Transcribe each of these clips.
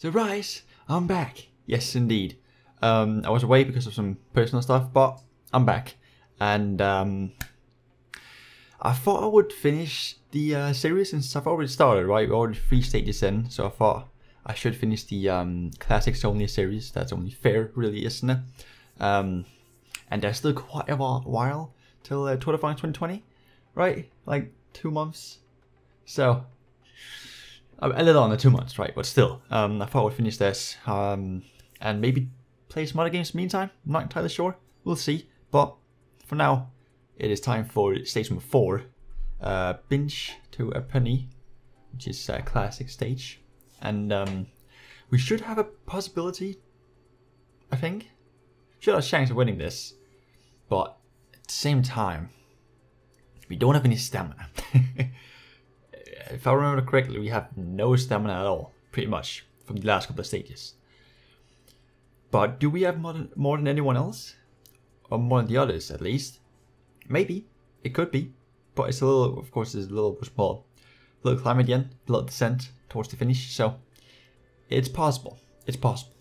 Surprise! I'm back. Yes, indeed. Um, I was away because of some personal stuff, but I'm back, and um, I thought I would finish the uh, series since I've already started. Right, we're already three stages in, so I thought I should finish the um, classics only series. That's only fair, really, isn't it? Um, and there's still quite a while till uh, Tour de France 2020, right? Like two months. So a little under two months, right? But still, um, I thought I would finish this um, and maybe play some other games in the meantime. I'm not entirely sure. We'll see. But for now, it is time for stage number four, uh, Binge to a Penny, which is a classic stage. And um, we should have a possibility, I think. Should have a chance of winning this. But at the same time, we don't have any stamina. if I remember correctly, we have no stamina at all, pretty much, from the last couple of stages. But do we have more than, more than anyone else? Or more than the others, at least? Maybe. It could be. But it's a little, of course, it's a little small. A little climb end, a little descent towards the finish, so it's possible. It's possible.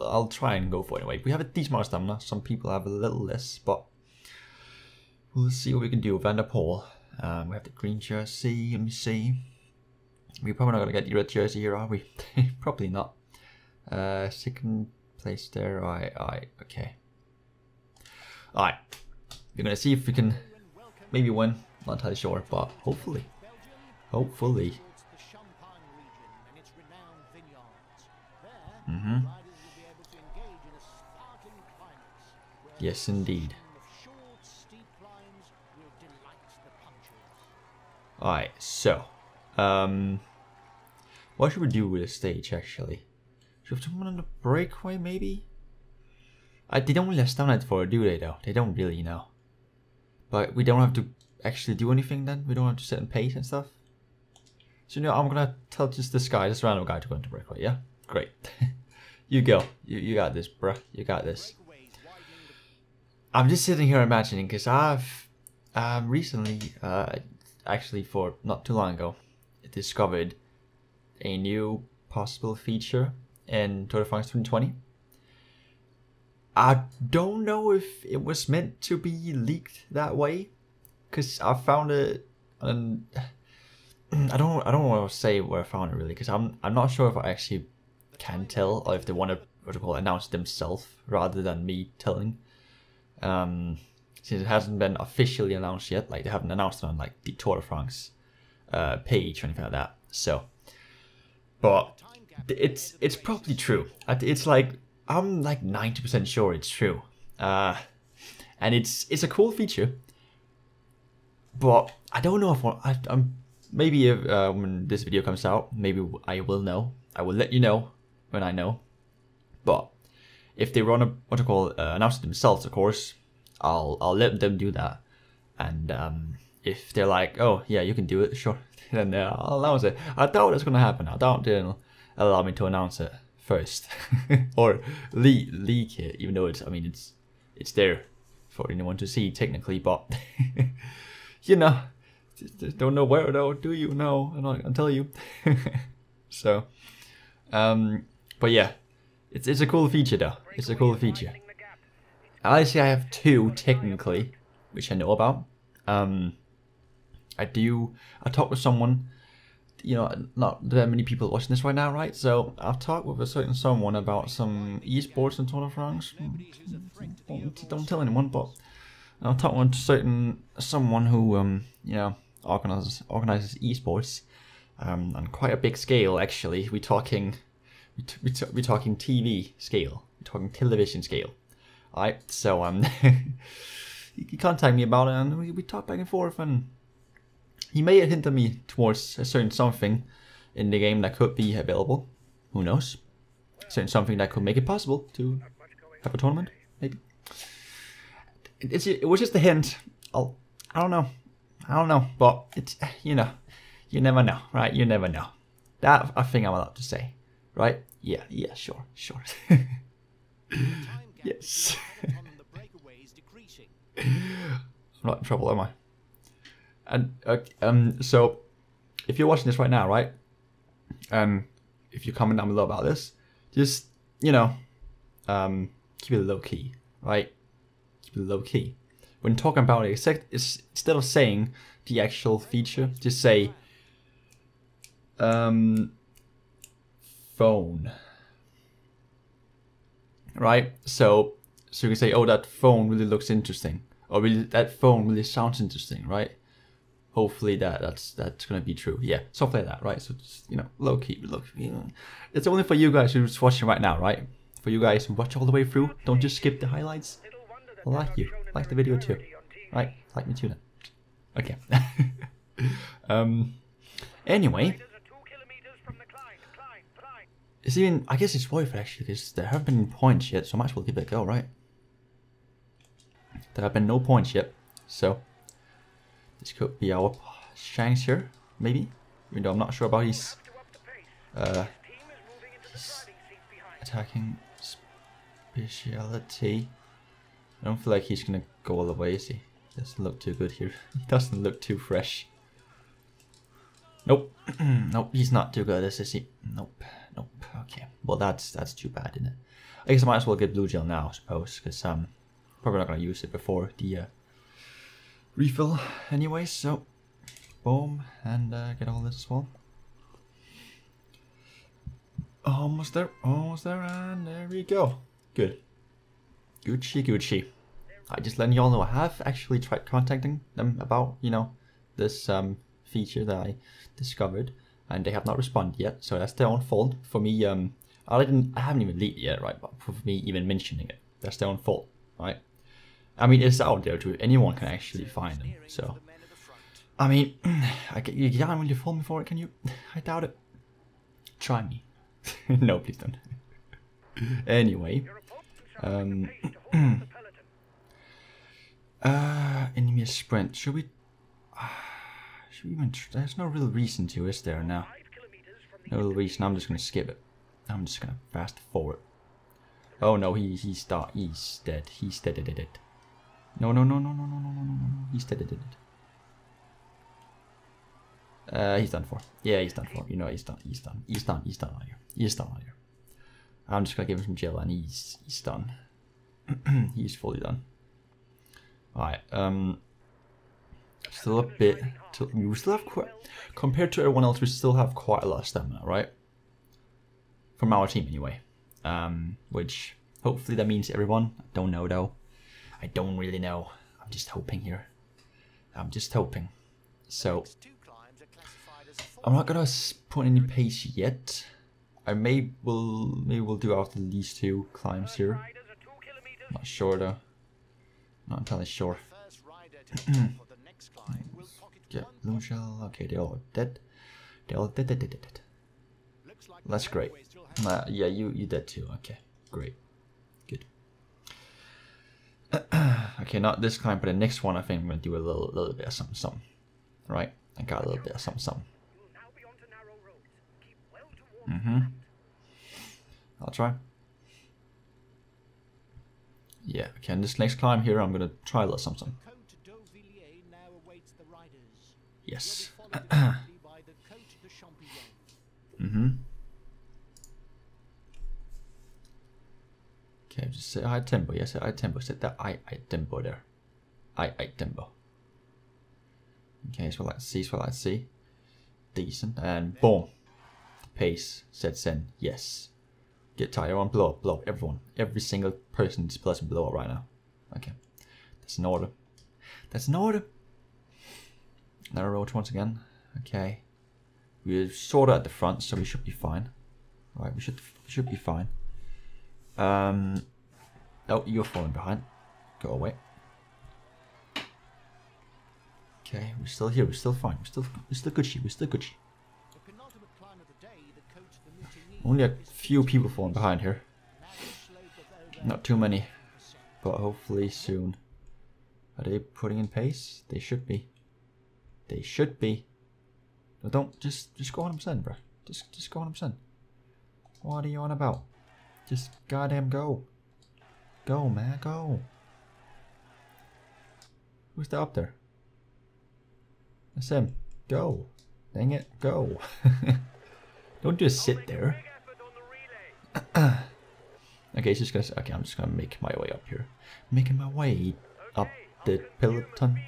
I'll try and go for it anyway. We have a decent amount of stamina. Some people have a little less, but we'll see what we can do. Van der Poel. Um, we have the green jersey. Let me see. We're probably not going to get the red jersey here, are we? probably not. Uh, second place there. Alright, alright, okay. Alright. We're going to see if we can maybe win. Not entirely sure, but hopefully. Hopefully. Mm-hmm. Yes, indeed. Alright, so. Um, what should we do with the stage, actually? Should we have someone on the breakaway, maybe? I, they don't really have stamina for it, do they, though? They don't really, know. But we don't have to actually do anything then? We don't have to set in pace and stuff? So, you know, I'm gonna tell just this guy, this random guy to go into breakaway, yeah? Great. you go. You, you got this, bruh. You got this. I'm just sitting here imagining, because I've um, recently, uh, actually for not too long ago, it discovered a new possible feature in Tour de France 2020. I don't know if it was meant to be leaked that way, because I found it, and I don't, I don't want to say where I found it really, because I'm, I'm not sure if I actually can tell, or if they want to, what to call it, announce themselves rather than me telling. Um, since it hasn't been officially announced yet. Like they haven't announced it on like the Tour de France uh, page or anything like that. So, but it's it's probably true. It's like I'm like ninety percent sure it's true. Uh, and it's it's a cool feature. But I don't know if I, am maybe if, uh, when this video comes out, maybe I will know. I will let you know when I know. But if they run a what to call uh, announce it themselves, of course, I'll I'll let them do that. And um, if they're like, oh yeah, you can do it, sure, then uh, I'll announce it. I doubt it's gonna happen. I doubt they'll allow me to announce it first or leak leak it, even though it's I mean it's it's there for anyone to see technically, but you know, don't know where though. Do you know? I'm not gonna tell you. so, um, but yeah, it's it's a cool feature though. It's a cool feature. Actually, I see I have two technically, which I know about. Um, I do. I talked with someone. You know, not that many people watching this right now, right? So I've talked with a certain someone about some esports in Tour de France. Don't, don't tell anyone, but I've talked with certain someone who, um, you know, organizes organizes esports um, on quite a big scale. Actually, we're talking, we're talking TV scale. We're talking television scale. Alright, so um, he contacted me about it and we, we talked back and forth and he may have hinted me towards a certain something in the game that could be available. Who knows? Certain something that could make it possible to have a tournament, maybe. It's, it was just a hint. I'll, I don't know. I don't know, but it's, you know, you never know, right? You never know. That I think I'm allowed to say, right? Yeah, yeah, sure, sure. Yes. I'm not in trouble, am I? And uh, um, so, if you're watching this right now, right, and if you comment down below about this, just you know, um, keep it low key, right? Keep it low key. When talking about it, instead of saying the actual feature, just say um, phone, right? So so you can say, oh, that phone really looks interesting, or really that phone really sounds interesting, right? hopefully that that's that's gonna be true. Yeah, stuff like that, right? So just, you know, low key, look, know, it's only for you guys who's watching right now, right? For you guys watch all the way through, don't just skip the highlights. I like you, like the video too, right? Like me too then. Okay. um. Anyway. It's even, I guess it's worth it actually, because there haven't been points yet, so I might as well give it a go, right? There have been no points yet, so this could be our chance here, maybe. Even though I'm not sure about his, uh, his attacking speciality. I don't feel like he's gonna go all the way, is he? Doesn't look too good here. He doesn't look too fresh. Nope. nope, he's not too good, is he? Nope. Nope. Okay. Well, that's that's too bad, isn't it? I guess I might as well get blue gel now, I suppose, because um, probably not gonna use it before the uh, refill anyway, so boom, and uh, get all this as well. Almost there, almost there, and there we go. Good. Gucci, Gucci. I just letting y'all know I have actually tried contacting them about, you know, this um, feature that I discovered, and they have not responded yet, so that's their own fault for me. Um, I didn't, I haven't even leaked yet, right? But for me even mentioning it, that's their own fault, right? I mean, it's out there too. Anyone can actually find them. So, I mean, I, can, you can't really fall me for it, can you? I doubt it. Try me. no, please don't. anyway, um, uh, enemy sprint. Should we? Uh, should we even? There's no real reason to, is there? Now, no real reason. I'm just gonna skip it. I'm just gonna fast forward. Oh no, he he's start. He's dead. He's dead. dead, dead, dead. No, no, no, no, no, no, no, no, no, no. He's dead, dead, dead. Uh, he's done for. Yeah, he's done for. You know, he's done. He's done. He's done. He's done on here. He's done on here. I'm just gonna give him some gel, and he's he's done. he's fully done. Alright. Um. Still a bit. We still have quite compared to everyone else. We still have quite a lot of stamina, right? From our team, anyway. Um, which hopefully that means everyone. Don't know though. I don't really know. I'm just hoping here. I'm just hoping. So, I'm not gonna put any pace yet. I may will maybe we'll do after these two climbs here. Not sure though. Not entirely sure. Get blue shell. Okay, they're all dead. They're all dead, dead, dead, dead. That's great. Uh, yeah, you you dead too. Okay, great. Good. okay, not this climb, but the next one I think I'm to do a little, little bit of something, something. Right? I got a little bit of something, something. Mm-hmm. I'll try. Yeah, okay, and this next climb here, I'm going to try a little something. Yes. mm-hmm. Okay, just say I tempo. Yes, I tempo. Set that I I tempo there. I I tempo. Okay, so let's see. So let's see. Decent and boom. The pace sets in. Yes. Get tired. Everyone blow up. Blow up. Everyone. Every single person is person blow up right now. Okay. That's an order. That's an order. Narrow road once again. Okay. We're sort of at the front, so we should be fine. Right, we should we should be fine. Um, oh, you're falling behind. Go away. Okay, we're still here. We're still fine. We're still we're still Gucci. We're still Gucci. Only a few people falling behind here. Not too many, but hopefully soon. Are they putting in pace? They should be. They should be. No, don't just just go on I'm saying, bro. Just just go on I'm saying. What are you on about? Just goddamn go. Go, man, go. Who's that up there? That's him. Go. Dang it, go. Don't just sit there. okay, just gonna. Okay, I'm just gonna make my way up here. Making my way up the peloton.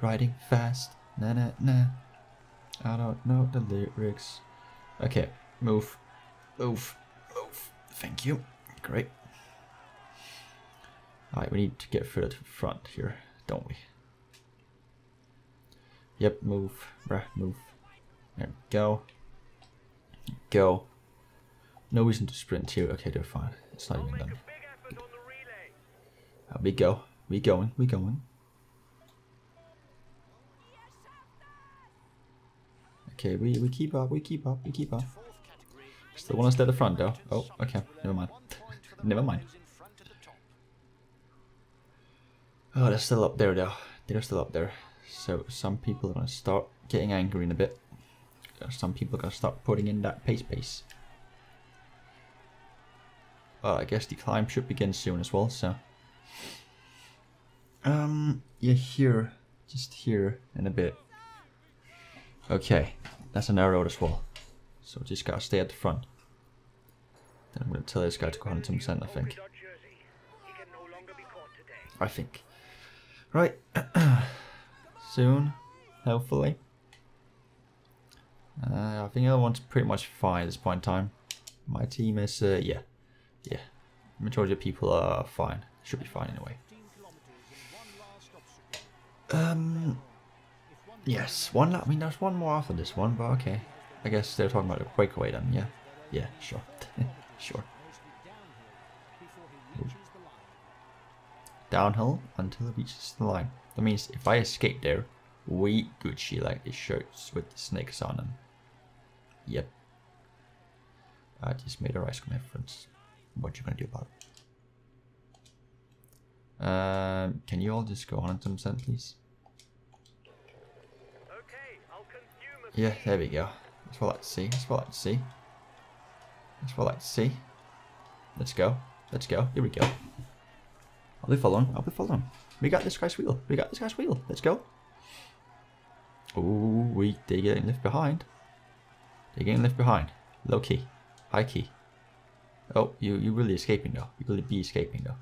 Riding fast. Na na na. I don't know the lyrics. Okay, move, move, move. Thank you. Great. Alright, we need to get further to the front here, don't we? Yep, move, bruh, move. There we go. Go. No reason to sprint here. Okay, they're fine. It's not even done. Uh, we go. We going. We going. Okay, we, we keep up. We keep up. We keep up. Still want to stay at the front though. Oh, okay. Never mind. Never mind. Oh, they're still up there though. They're still up there. So some people are gonna start getting angry in a bit. Some people are gonna start putting in that pace pace. Well, I guess the climb should begin soon as well, so. Um, yeah, here. Just here in a bit. Okay, that's an arrow as well. So just gotta stay at the front. Then I'm gonna tell this guy to go 100%, I think. I think. Right. Soon, hopefully. Uh, I think everyone's pretty much fine at this point in time. My team is, uh, yeah. Yeah. Majority of people are fine. Should be fine anyway. Um, yes, one. I mean, there's one more after this one, but okay. I guess they're talking about a breakaway then. Yeah, yeah, sure, sure. Downhill until it reaches the line. That means if I escape there, we Gucci like the shirts with the snakes on them. Yep. I just made a rice reference. What you gonna do about it? Um, can you all just go on some percent, please? Yeah, there we go. That's what I like to see. That's what I like to see. That's what I like to see. Let's go. Let's go. Here we go. I'll be following. I'll be following. We got this guy's wheel. We got this guy's wheel. Let's go. Oh, we they're getting left behind. They're getting left behind. Low key. High key. Oh, you you really escaping though. you're really be escaping though.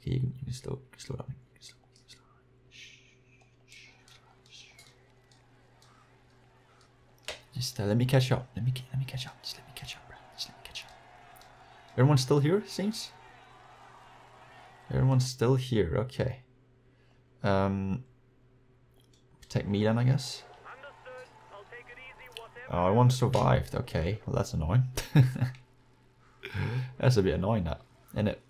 Okay, you can, you can slow, slow down. You can slow, you can slow down. Shh, shh, shh. Just uh, let me catch up. Let me let me catch up. Just let me catch up, bro. Just let me catch up. Everyone's still here, seems. Everyone's still here. Okay. Um. Take me then, I guess. Oh, one survived. Okay, well that's annoying. that's a bit annoying, that, isn't it?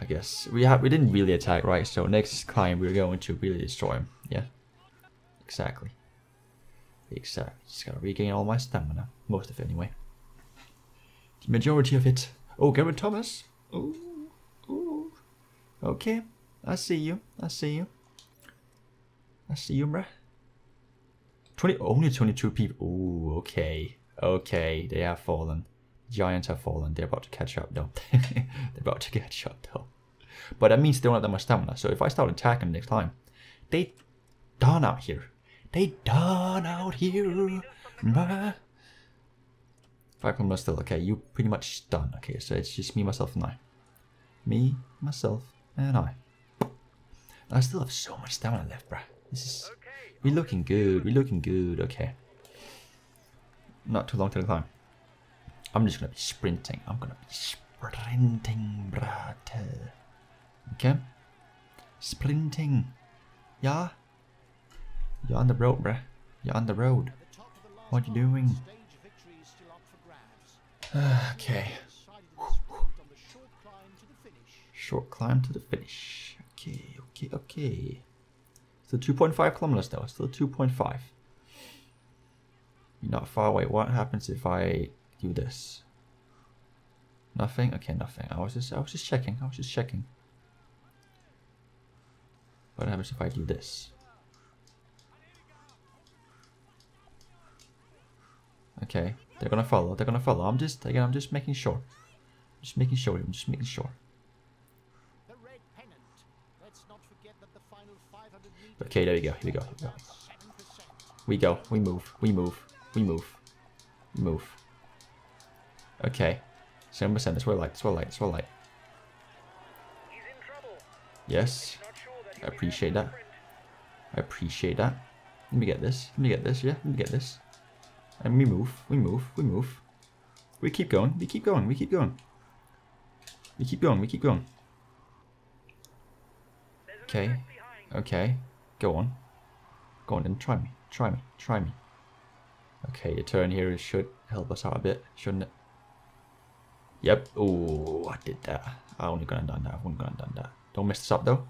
I guess we have we didn't really attack, right? So next climb we're going to really destroy him. Yeah, exactly. Exactly. Just gotta regain all my stamina, most of it anyway. The majority of it. Oh, Geraint Thomas. Ooh, ooh. Okay, I see you. I see you. I see you, bruh. 20, only 22 people. Ooh, okay. Okay, they have fallen. Giants have fallen. They're about to catch up, though. They're about to catch up, though. But that means they don't have that much stamina. So if I start attacking next time, they done out here. They done out here. Bruh. Five kilometers still. Okay, you pretty much done. Okay, so it's just me, myself, and I. Me, myself, and I. I still have so much stamina left, bruh. This is We're looking good. We're looking good. Okay. Not too long to the climb. I'm just gonna be sprinting. I'm gonna be sprinting, brother. Okay. Sprinting. Yeah. You're on the road, bruh. You're on the road. What you doing? okay. Short climb to the finish. Okay, okay, okay. Still 2.5 kilometers though, still 2.5. You're not far away. What happens if I do this? Nothing? Okay, nothing. I was just I was just checking. I was just checking. What happens if I do this? Okay, they're gonna follow. They're gonna follow. I'm just again. I'm just making sure. Just making sure. I'm just making sure. Okay, there we go. Here we go. Here we go. We go. We move. We move. We move. We move. Okay. 7%, that's what I like, that's what I like, that's what I like. Yes. I appreciate that. I appreciate that. Let me get this. Let me get this, yeah, let me get this. And we move, we move, we move. We keep going, we keep going, we keep going. We keep going, we keep going. Okay. Okay. Go on. Go on then, try me. Try me. Try me. Okay, your turn here should help us out a bit, shouldn't it? Yep. Oh, I did that. I only gonna done that. I wouldn't gonna done that. Don't mess this up though.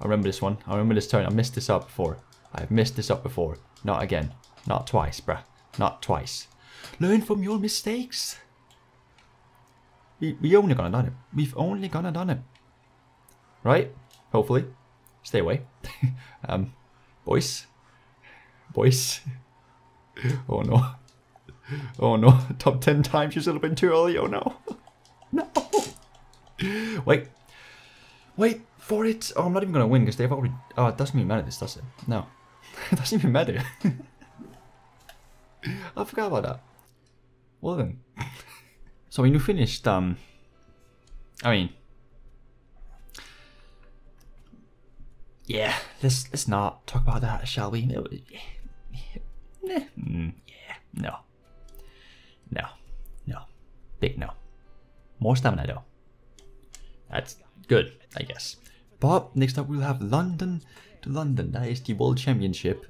I remember this one. I remember this turn. I missed this up before. I've missed this up before. Not again. Not twice, bruh. Not twice. Learn from your mistakes. We, we only gonna done it. We've only gonna done it. Right? Hopefully. Stay away. um, boys. Boys. oh no. Oh no. Top 10 times you should have been too early. Oh no. no. Wait. Wait for it. Oh, I'm not even to win because they've already... Oh, it doesn't even matter this, does it? No. it doesn't even matter. I forgot about that. Well then. so when you finished, um... I mean... Yeah, let's let's not talk about that, shall we? Mm, yeah, no, no, no, big no. More stamina though. That's good, I guess. But next up we'll have London to London. That is the World Championship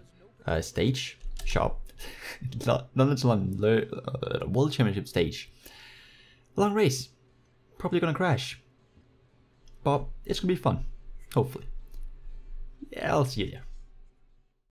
uh, stage shop. London uh, World Championship stage. Long race. Probably gonna crash. But it's gonna be fun. Hopefully. Yeah, I'll see you there.